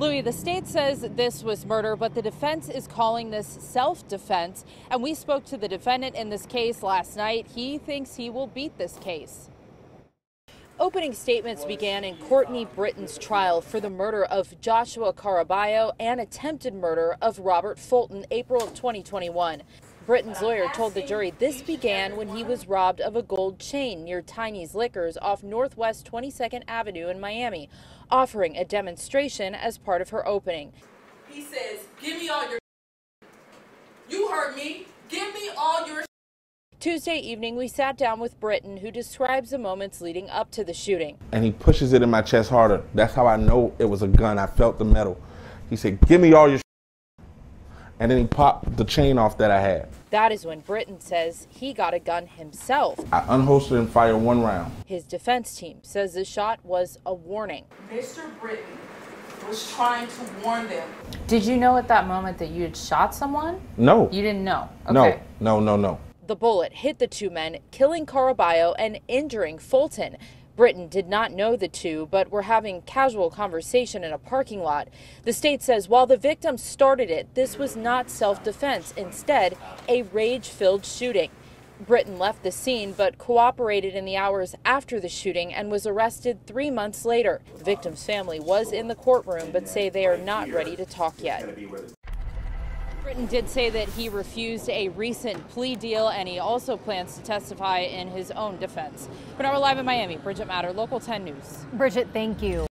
Louis, the state says this was murder, but the defense is calling this self defense. And we spoke to the defendant in this case last night. He thinks he will beat this case. Opening statements began in Courtney Britton's trial for the murder of Joshua Caraballo and attempted murder of Robert Fulton, April of 2021. Britton's lawyer told the jury this began when he was robbed of a gold chain near Tiny's Liquors off Northwest 22nd Avenue in Miami, offering a demonstration as part of her opening. He says, Give me all your. You heard me. Give me all your. Tuesday evening, we sat down with Britton, who describes the moments leading up to the shooting. And he pushes it in my chest harder. That's how I know it was a gun. I felt the metal. He said, Give me all your. And then he popped the chain off that I had. That is when Britton says he got a gun himself. I unholstered and fired one round. His defense team says the shot was a warning. Mr. Britton was trying to warn them. Did you know at that moment that you had shot someone? No. You didn't know? Okay. No, no, no, no. The bullet hit the two men, killing Caraballo and injuring Fulton. Britton did not know the two, but were having casual conversation in a parking lot. The state says while the victim started it, this was not self-defense. Instead, a rage-filled shooting. Britton left the scene but cooperated in the hours after the shooting and was arrested three months later. The victim's family was in the courtroom but say they are not ready to talk yet. Britton did say that he refused a recent plea deal and he also plans to testify in his own defense. But now we're live in Miami. Bridget Matter, Local 10 News. Bridget, thank you.